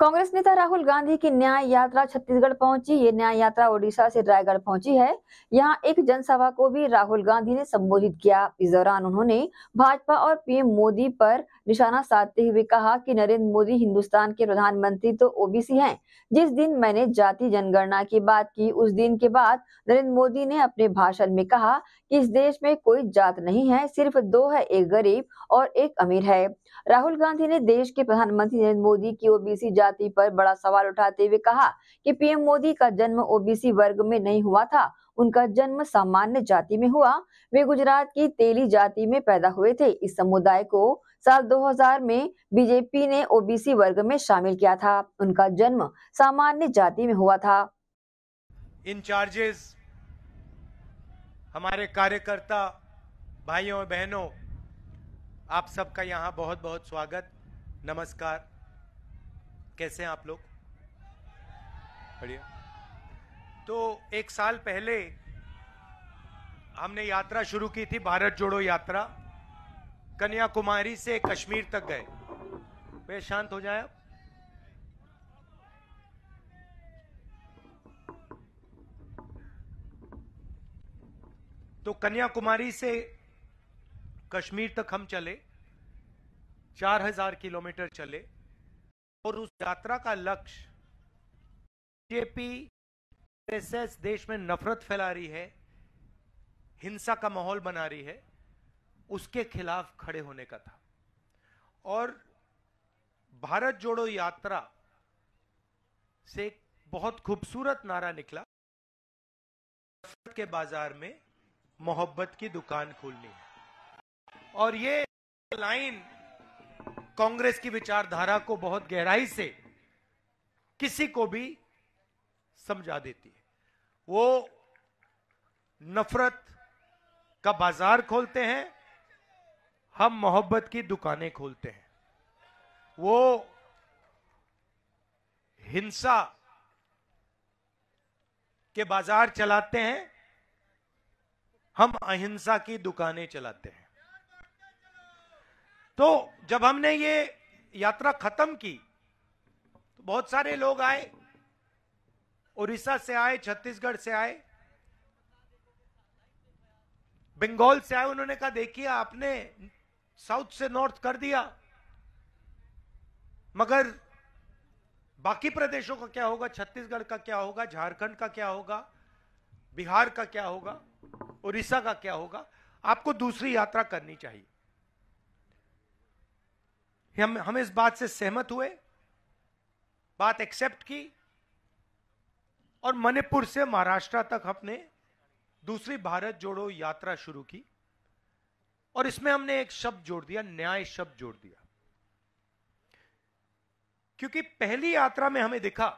कांग्रेस नेता राहुल गांधी की न्याय यात्रा छत्तीसगढ़ पहुँची। ये न्याय यात्रा ओडिशा से रायगढ़ पहुँची है। यहाँ एक जनसभा को भी राहुल गांधी ने संबोधित किया। इस दौरान उन्होंने भाजपा और पीएम मोदी पर निशाना साधते हुए कहा कि नरेंद्र मोदी हिंदुस्तान के प्रधानमंत्री तो ओबीसी हैं। जिस दिन मैंने जाति जनगणना की बात की, उस दिन के बाद नरेंद्र मोदी ने अपने भाषण में कहा कि इस देश में कोई जात नहीं है, सिर्फ़ दो है, एक गरीब और एक अमीर है। राहुल गांधी ने देश के प्रधानमंत्री नरेंद्र मोदी की ओबीसी जाति पर बड़ा सवाल उठाते हुए कहा कि पीएम मोदी का जन्म ओबीसी वर्ग में नहीं हुआ था, उनका जन्म सामान्य जाति में हुआ। वे गुजरात की तेली जाति में पैदा हुए थे। इस समुदाय को साल 2000 में बीजेपी ने ओबीसी वर्ग में शामिल किया था। उनका जन्म सामान्य जाति में हुआ था। इन चार्जेस हमारे कार्यकर्ता भाइयों बहनों आप सबका यहाँ बहुत बहुत स्वागत। नमस्कार। कैसे हैं आप लोग? बढ़िया। तो एक साल पहले हमने यात्रा शुरू की थी भारत जोड़ो यात्रा। कन्याकुमारी से कश्मीर तक गए। वे शांत हो जाए आप। तो कन्याकुमारी से कश्मीर तक हम चले। 4000 किलोमीटर चले और उस यात्रा का लक्ष्य बीजेपी एसएस देश में नफरत फैला रही है, हिंसा का माहौल बना रही है, उसके खिलाफ खड़े होने का था। और भारत जोड़ो यात्रा से एक बहुत खूबसूरत नारा निकला। नफरत के बाज़ार में मोहब्बत की दुकान खोलनी है। और ये लाइन कांग्रेस की विचारधारा को बहुत गहराई से किसी को भी समझा देती है। वो नफरत का बाज़ार खोलते हैं, हम मोहब्बत की दुकानें खोलते हैं। वो हिंसा के बाज़ार चलाते हैं, हम अहिंसा की दुकानें चलाते हैं। तो जब हमने ये यात्रा खत्म की तो बहुत सारे लोग आए, उड़ीसा से आए, छत्तीसगढ़ से आए, बंगाल से आए, उन्होंने कहा, देखिए, आपने साउथ से नॉर्थ कर दिया, मगर बाकी प्रदेशों का क्या होगा, छत्तीसगढ़ का क्या होगा, झारखंड का क्या होगा, बिहार का क्या होगा, उड़ीसा का क्या होगा, आपको दूसरी यात्रा करनी चाहिए। हम हम इस बात से सहमत हुए, बात एक्सेप्ट की, और मणिपुर से महाराष्ट्र तक हमने दूसरी भारत जोड़ो यात्रा शुरू की, और इसमें हमने एक शब्द जोड़ दिया, न्याय शब्द जोड़ दिया। क्योंकि पहली यात्रा में हमें दिखा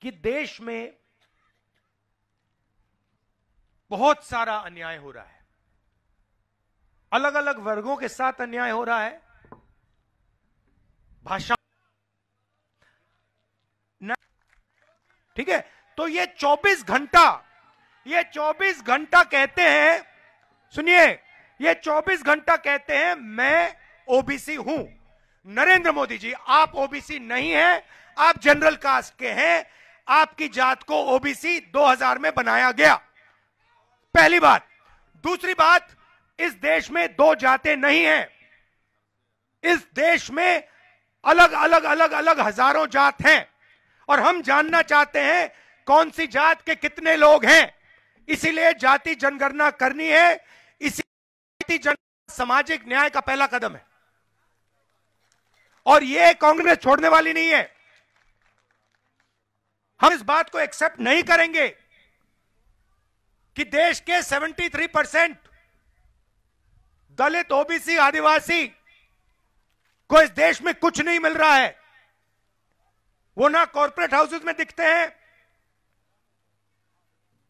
कि देश में बहुत सारा अन्याय हो रहा है। अलग अलग वर्गों के साथ अन्याय हो रहा है। भाषा ठीक है? तो ये 24 घंटा, ये 24 घंटा कहते हैं, सुनिए, ये 24 घंटा कहते हैं, मैं ओबीसी हूँ। नरेंद्र मोदी जी, आप ओबीसी नहीं हैं, आप जनरल कास्ट के हैं, आपकी जात को ओबीसी 2000 में बनाया गया। पहली बात। दूसरी बात इस देश में दो जाते नहीं हैं। इस देश में अलग अलग अलग अलग हज़ारों जात हैं। और हम जानना चाहते हैं कौन सी जात के कितने लोग हैं। इसीलिए जाति जनगणना करनी है। इसी जन सामाजिक न्याय का पहला कदम है। और यह कांग्रेस छोड़ने वाली नहीं है। हम इस बात को एक्सेप्ट नहीं करेंगे कि देश के 73 परसेंट दलित ओबीसी आदिवासी को इस देश में कुछ नहीं मिल रहा है। वो ना कॉरपोरेट हाउसेस में दिखते हैं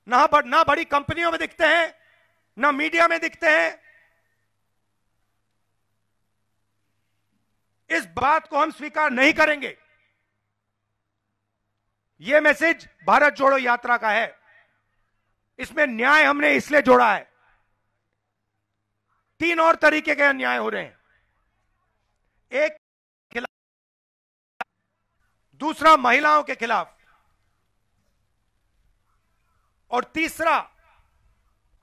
ना बड़, ना बड़ी कंपनियों में दिखते हैं ना मीडिया में दिखते हैं। इस बात को हम स्वीकार नहीं करेंगे। यह मैसेज भारत जोड़ो यात्रा का है। इसमें न्याय हमने इसलिए जोड़ा है तीन और तरीके के अन्याय हो रहे हैं। एक खिलाफ, दूसरा महिलाओं के खिलाफ, और तीसरा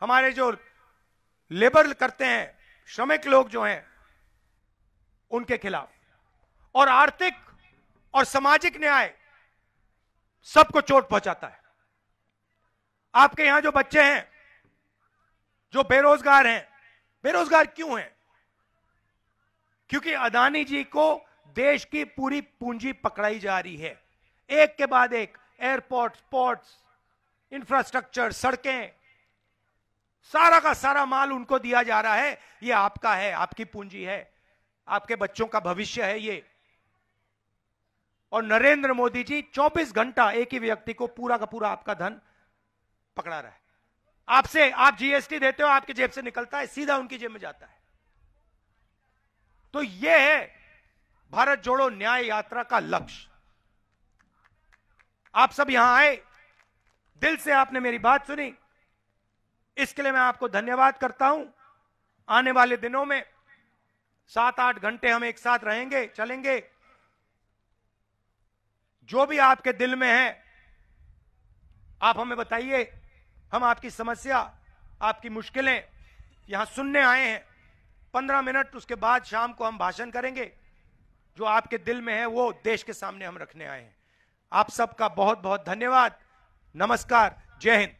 हमारे जो लेबर करते हैं, श्रमिक लोग जो हैं, उनके खिलाफ। और आर्थिक और सामाजिक न्याय सबको चोट पहुंचाता है। आपके यहाँ जो बच्चे हैं, जो बेरोजगार हैं बेरोजगार क्यों है? क्योंकि अदानी जी को देश की पूरी पूंजी पकड़ाई जा रही है। एक के बाद एक एयरपोर्ट पोर्ट्स इंफ्रास्ट्रक्चर सड़कें। सारा का सारा माल उनको दिया जा रहा है। ये आपका है, आपकी पूंजी है। आपके बच्चों का भविष्य है ये। और नरेंद्र मोदी जी 24 घंटा एक ही व्यक्ति को पूरा का पूरा आपका धन पकड़ा रहा है। आपसे, आप जीएसटी देते हो, आपकी जेब से निकलता है, सीधा उनकी जेब में जाता है। तो यह है भारत जोड़ो न्याय यात्रा का लक्ष्य। आप सब यहाँ आए, दिल से आपने मेरी बात सुनी। इसके लिए मैं आपको धन्यवाद करता हूँ। आने वाले दिनों में सात आठ घंटे हम एक साथ रहेंगे, चलेंगे। जो भी आपके दिल में है, आप हमें बताइए। हम आपकी समस्या, आपकी मुश्किलें यहाँ सुनने आए हैं। पंद्रह मिनट उसके बाद शाम को हम भाषण करेंगे। जो आपके दिल में है, वो देश के सामने हम रखने आए हैं। आप सबका बहुत बहुत धन्यवाद। नमस्कार। जय हिंद।